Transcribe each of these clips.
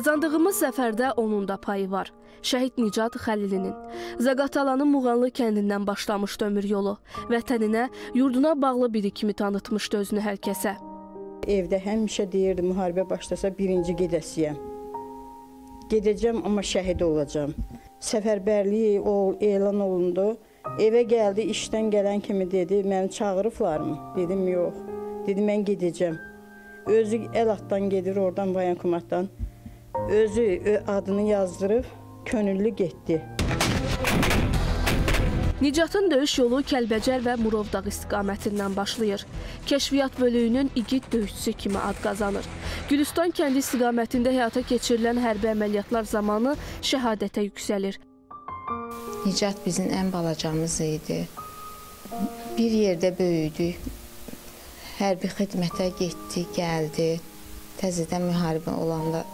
Qazandığımız zəfərdə onun da payı var. Şəhid Nicat Xəlilinin Zaqatalanın Muğanlı kəndindən başlamışdı ömür yolu. Vətəninə, yurduna bağlı biri kimi tanıtmışdı özünü hər kəsə. Evdə həmişə deyirdi müharibə başlasa birinci gedəsiyəm. Gedəcəm amma şəhid olacağam. Səfərbərliyi ol, elan olundu. Evə gəldi, işdən gələn kimi dedi, məni çağırıblarmı? Dedim, yox. Dedi, mən gedəcəm. Özü Əlatdan gedir, oradan Vayankomatdan. Özü adını yazdırıb, könüllü getdi. Nicatın döyüş yolu Kəlbəcər və Murovdağ istiqamətindən başlayır. Kəşfiyyat bölüyünün igid döyüşçüsü kimi ad qazanır. Gülüstan kəndi istiqamətində həyata keçirilən hərbi əməliyyatlar zamanı şəhadətə yüksəlir. Nicat bizim ən balacamız idi. Bir yerdə böyüdük. Hərbi xidmətə getdi, gəldi. Təzədən müharibə olanda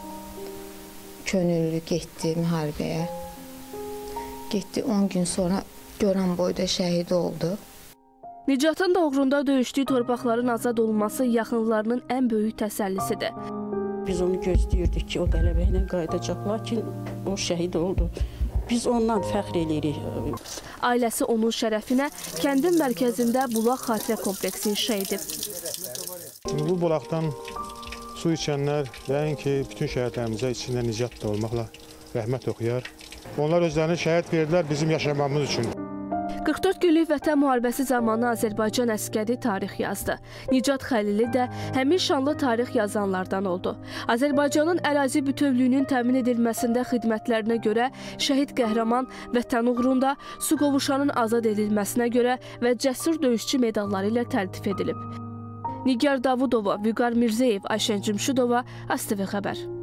könüllü getdi müharibəyə. Getdi 10 gün sonra Göran boyda şəhid oldu. Nicatın da uğrunda döyüşdüyü torpaqların azad olması yaxınlarının ən böyük təsəllisidir. Biz onu gözləyirdik ki, o qələbə ilə qayıdacaq, lakin o şəhid oldu. Biz ondan fəxr eləyirik. Ailəsi onun şərəfinə kəndin mərkəzində bulaq xatirə kompleksi inşa edib. Bu bulaqdan su içənlər yəqin ki, bütün şəhidlərimizə içində nicat da olmaqla rəhmət oxuyar. Onlar özlərini şəhid verdilər bizim yaşamamız üçün. 44 günlük Vətən müharibəsi zamanı Azərbaycan əskəri tarix yazdı. Nicat Xəlili də həmin şanlı tarix yazanlardan oldu. Azərbaycanın ərazi bütövlüyünün təmin edilməsində xidmətlərinə görə şəhid qəhrəman Vətən uğrunda, su qovuşanın azad edilməsinə görə və cəsur döyüşçü medalları ilə təltif edilib. Nigar Davudova, Vüqar Mirzəyev, Ayşən Cümşüdova, ASTV xəbər.